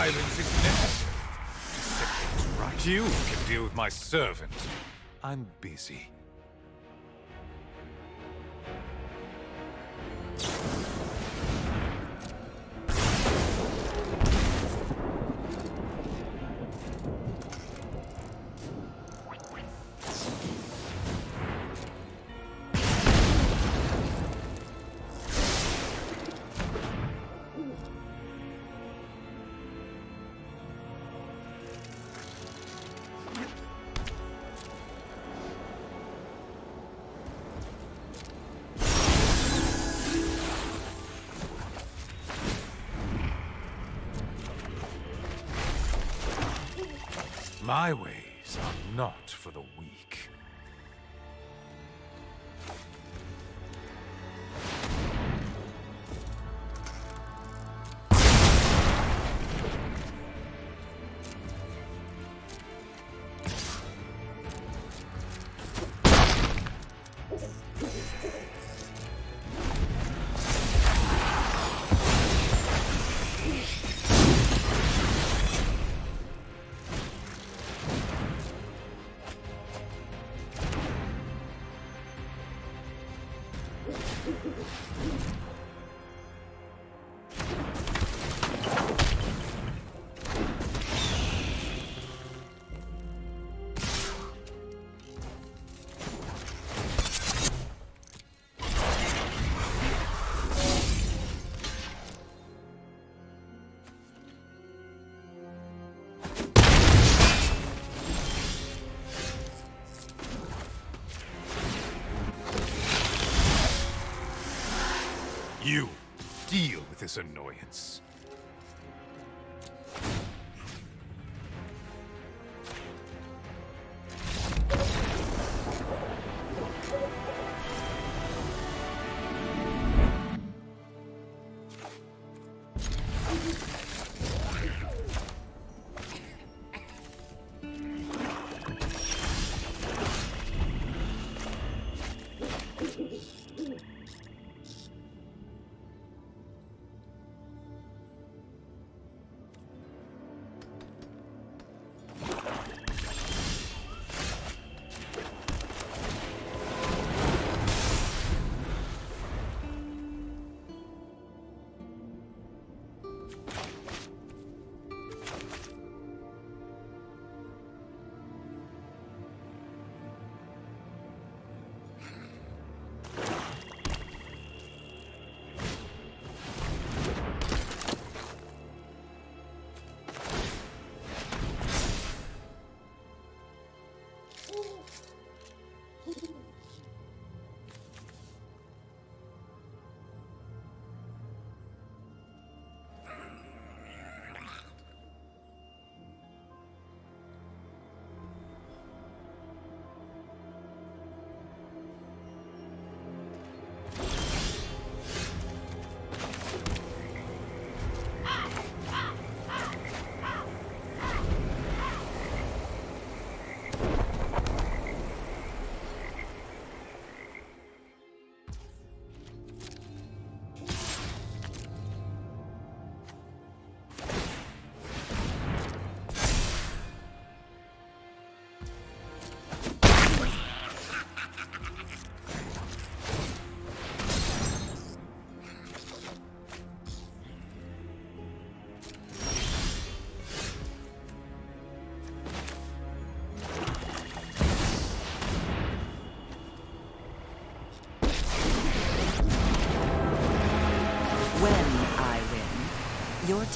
Violence is necessary. Right. You can deal with my servant. I'm busy. Ways this annoyance.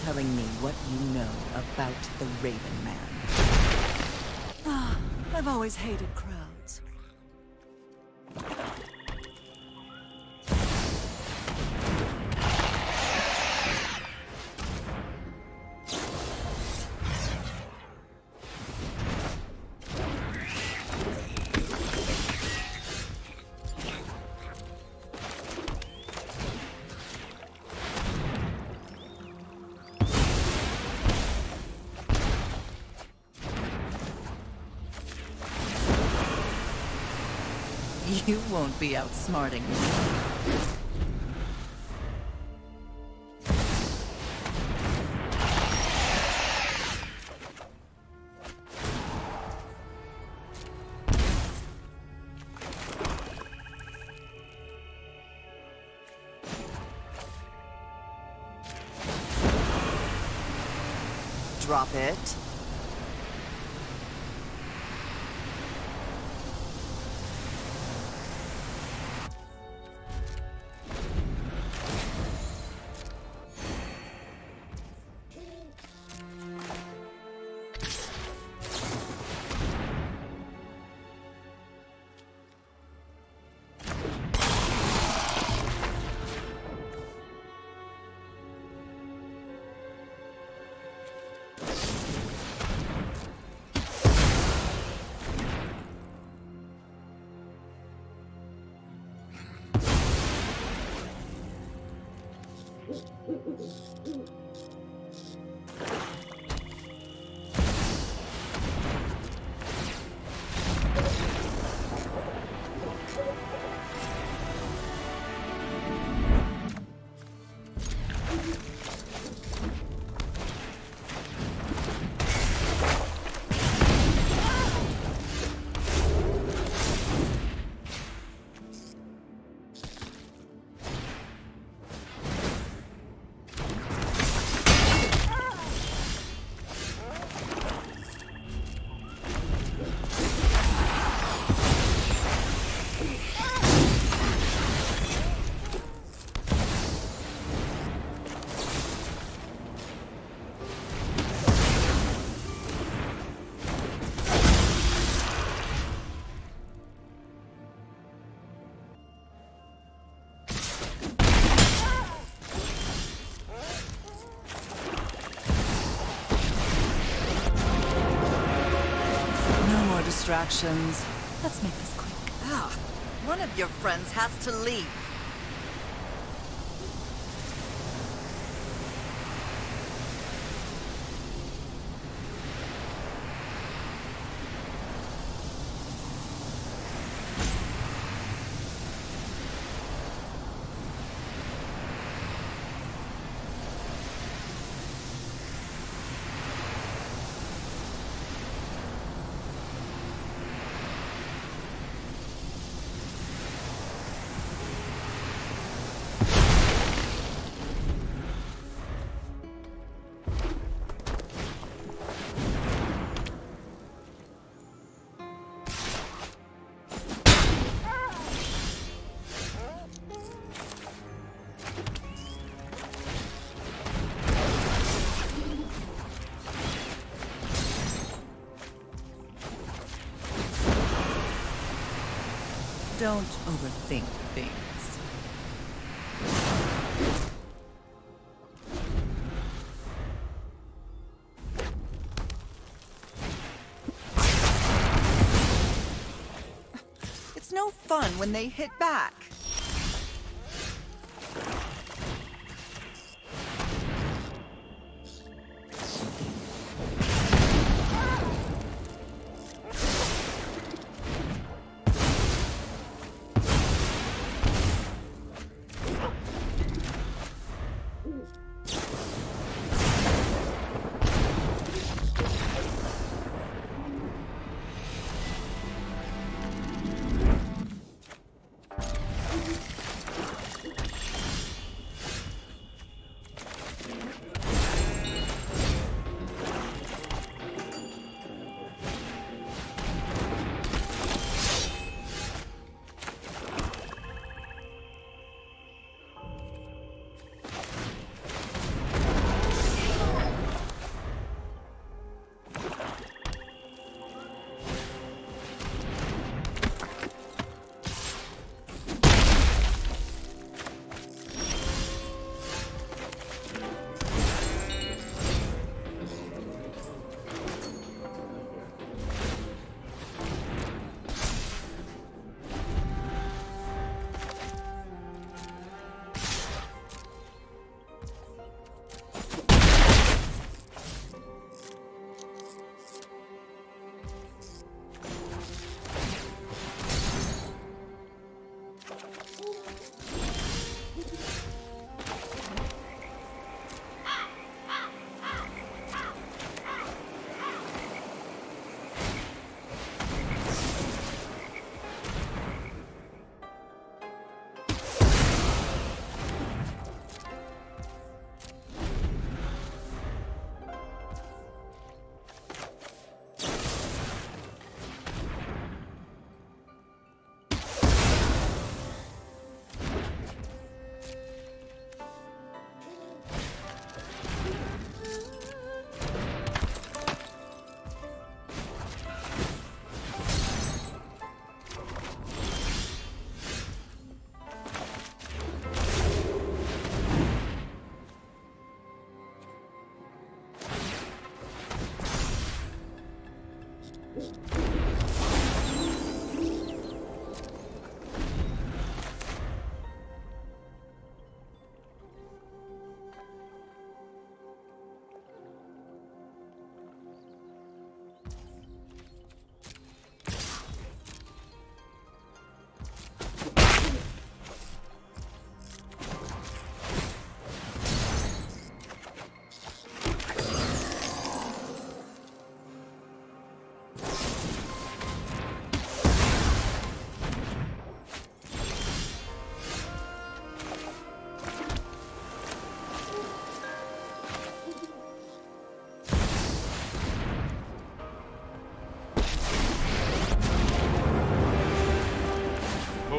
Telling me what you know about the Raven Man. Ah, I've always hated You won't be outsmarting me. Drop it. Distractions. Let's make this quick. Ah, one of your friends has to leave. Don't overthink things. It's no fun when they hit back.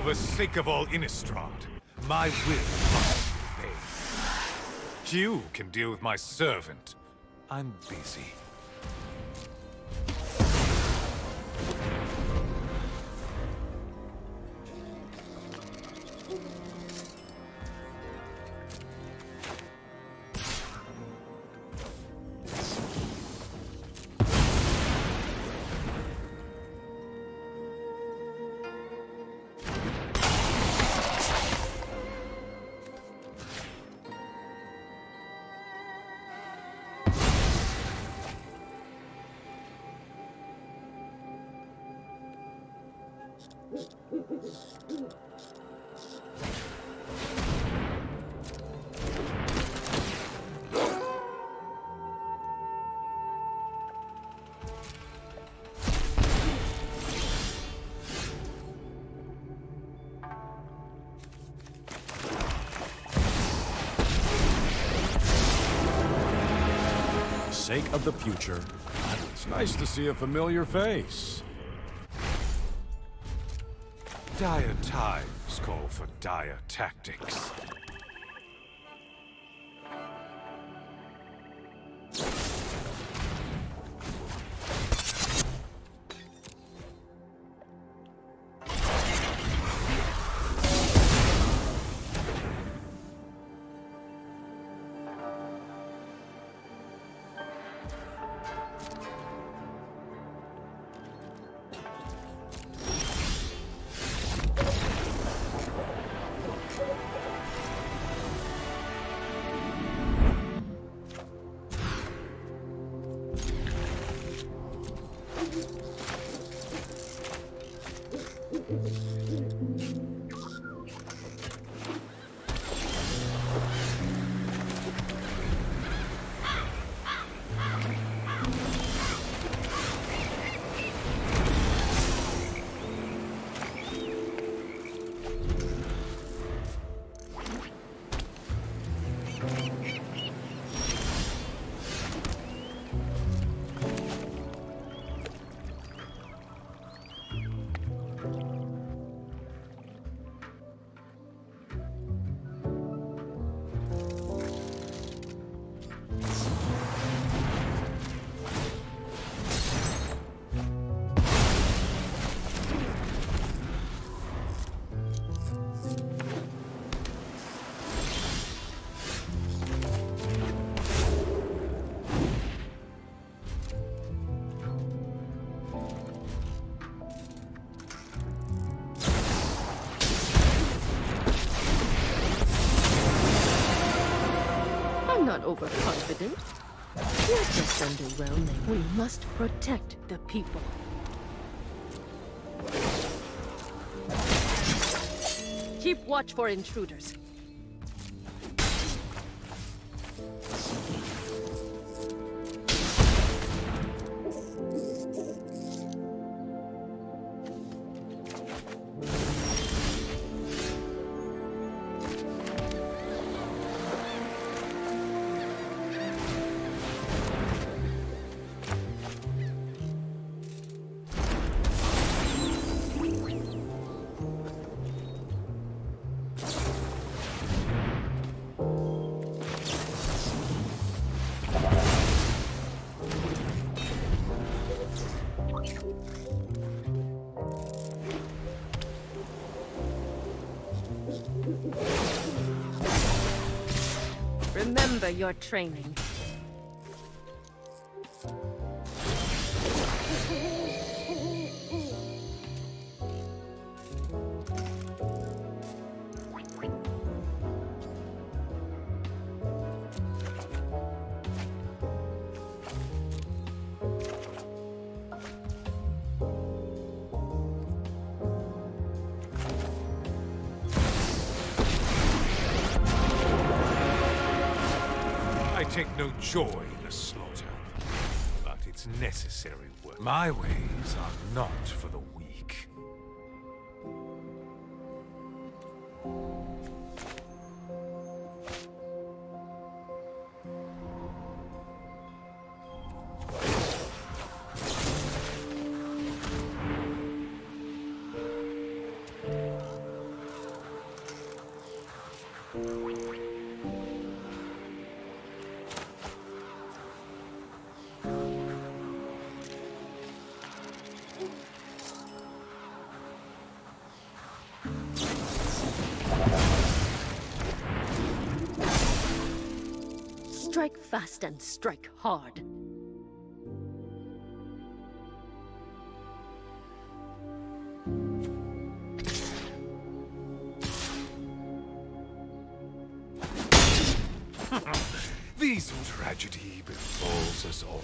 The sake of all Innistrad, my will must be obeyed. You can deal with my servant. I'm busy. Sake of the future, it's nice to see a familiar face. Dire times call for dire tactics. Overconfident. You're just underwhelming. We must protect the people. Keep watch for intruders. Remember your training. Take no joy in the slaughter, but it's necessary work. My ways are not for the weak. Fast and strike hard. These tragedy befalls us all.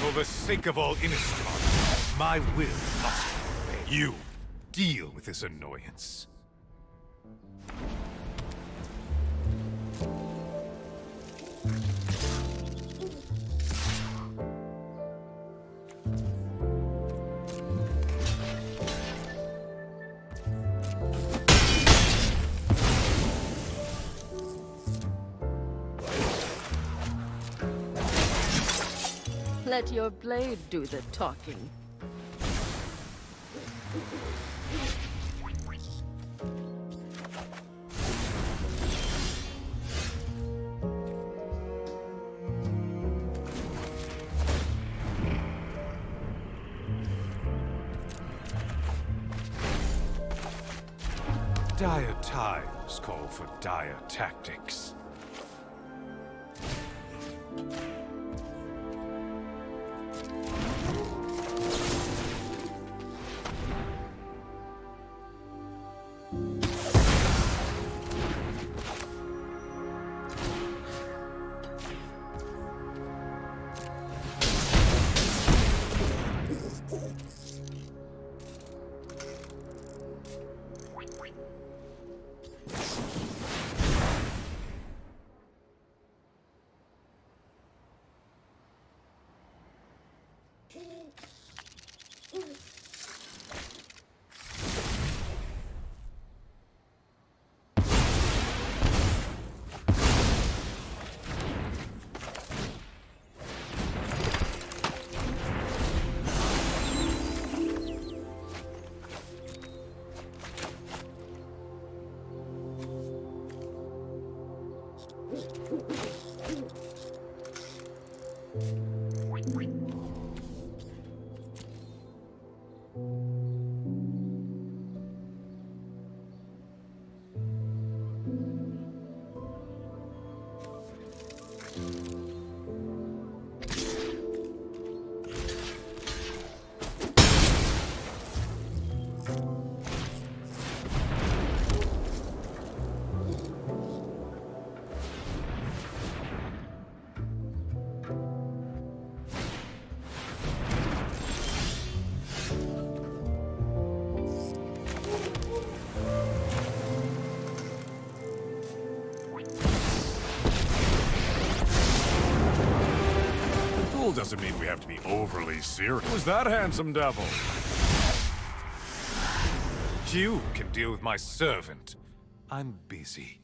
For the sake of all Innistrad, my will must obey. You deal with this annoyance. Let your blade do the talking. Dire times call for dire tactics. Doesn't mean we have to be overly serious. Who's that handsome devil? You can deal with my servant. I'm busy.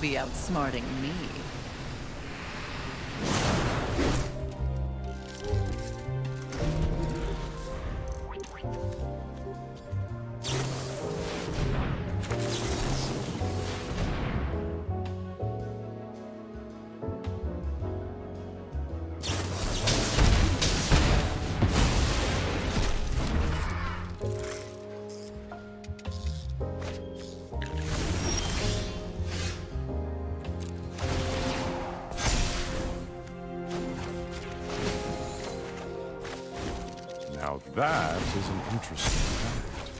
Be outsmarting me. Now that is an interesting fact.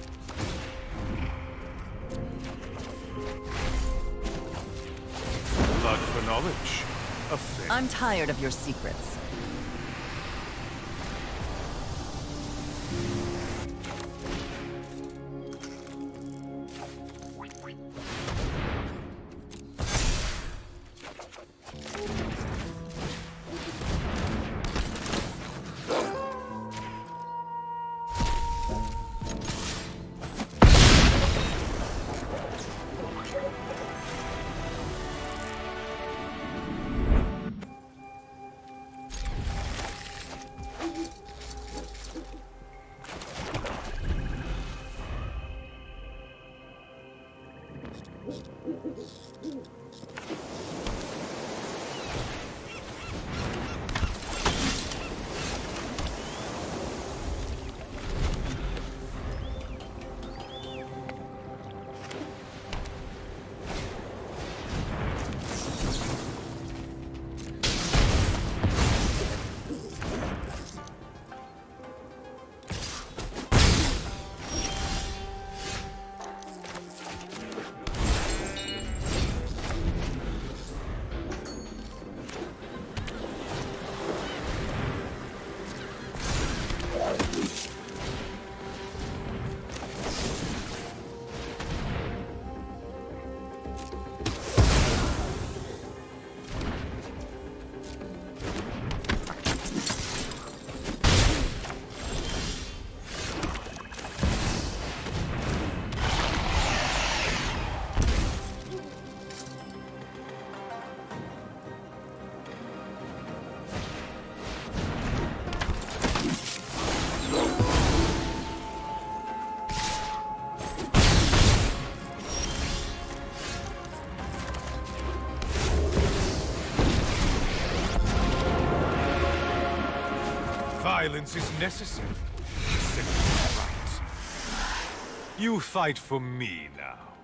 Blood for knowledge. I'm tired of your secrets. Violence is necessary. You fight for me now.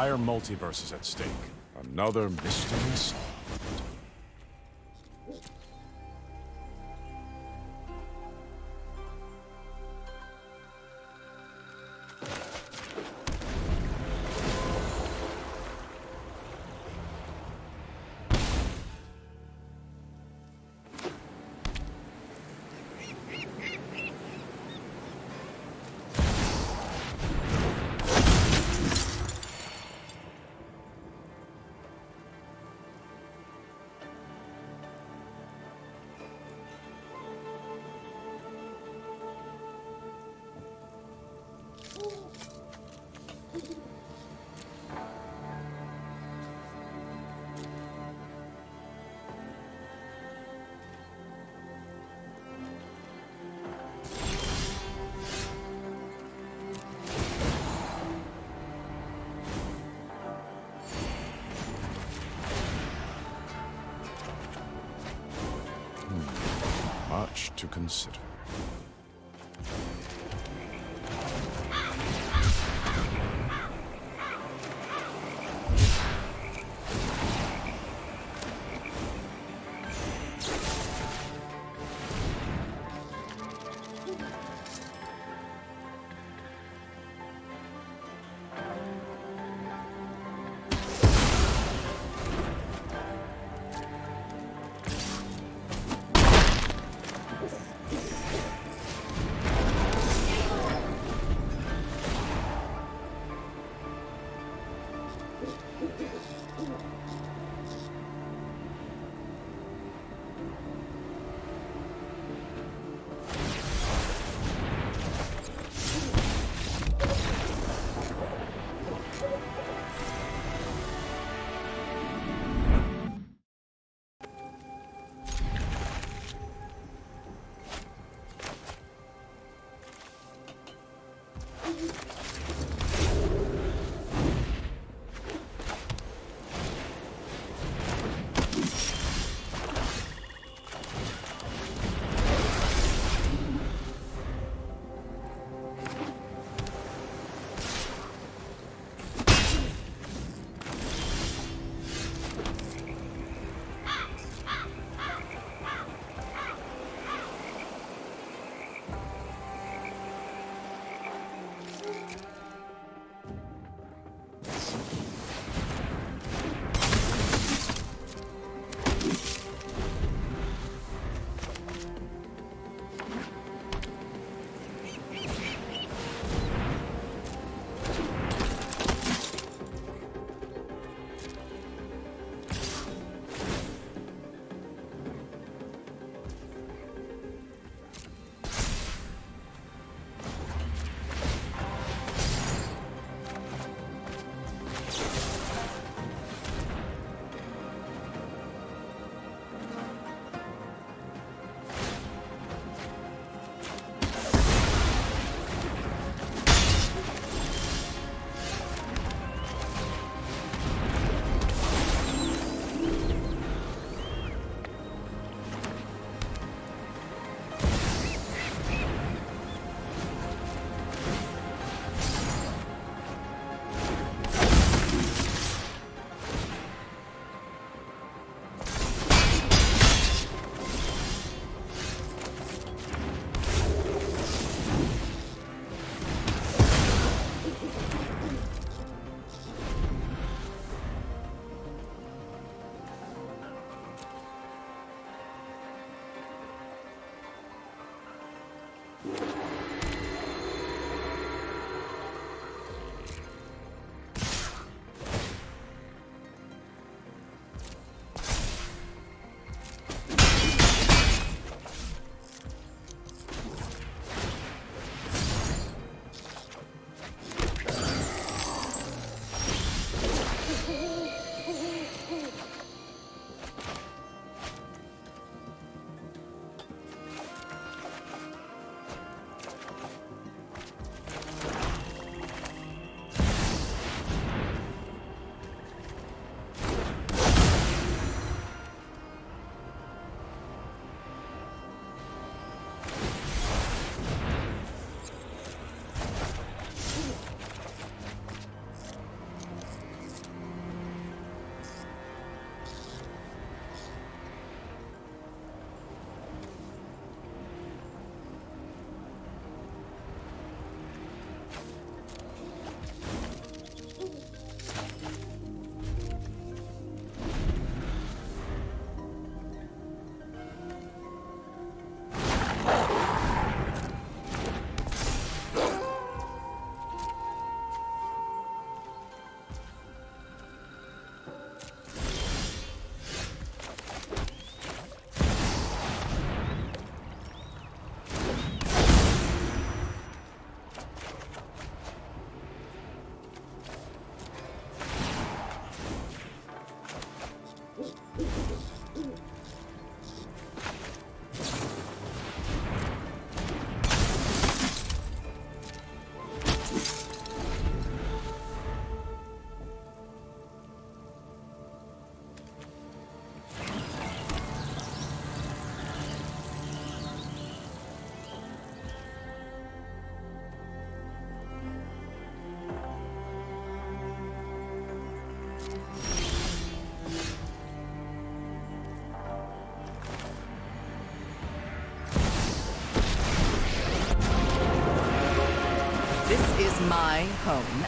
Entire multiverse is at stake. Another mystery solved. Consider.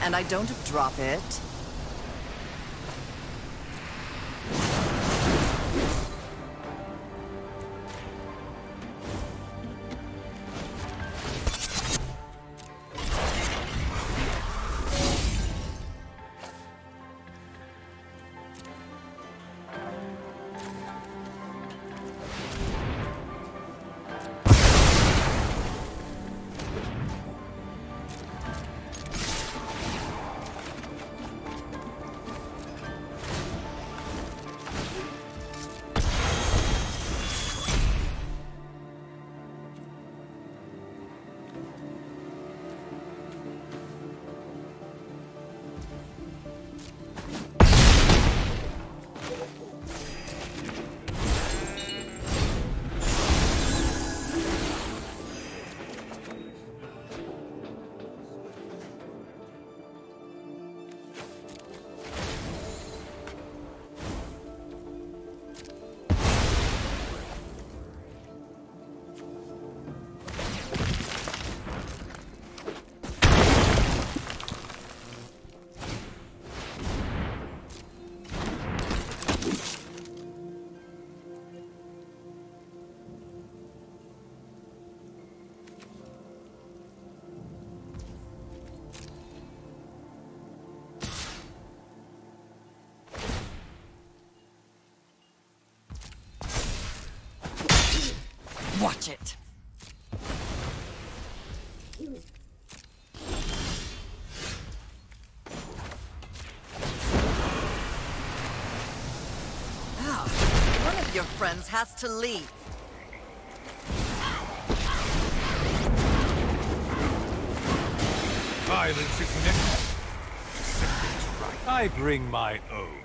And I don't drop it. Watch it. Now, one of your friends has to leave. Violence is necessary. I bring my own.